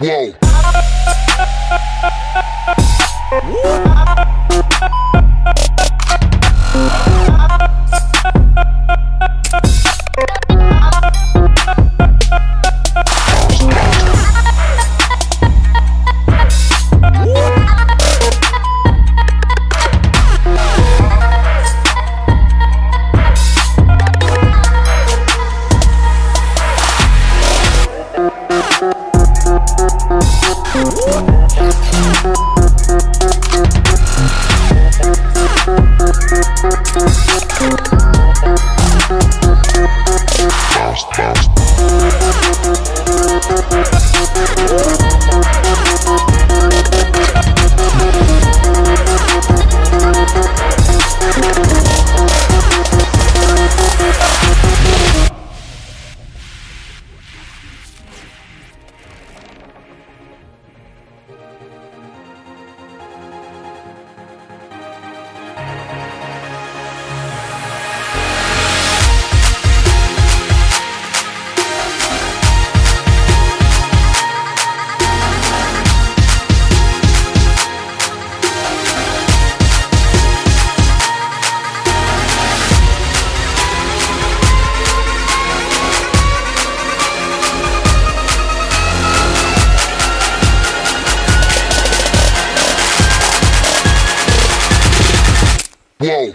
Whoa. Fast, fast. Whoa.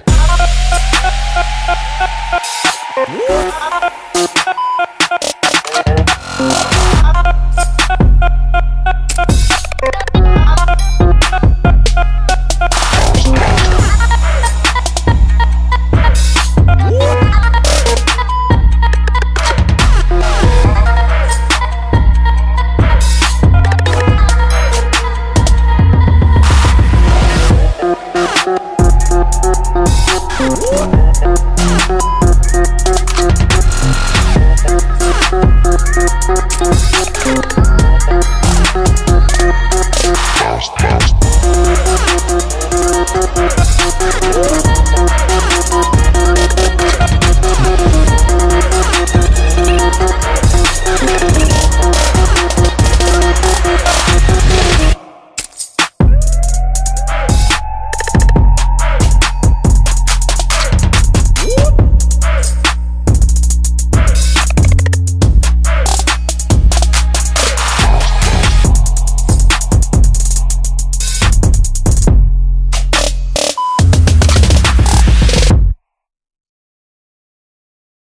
Peace.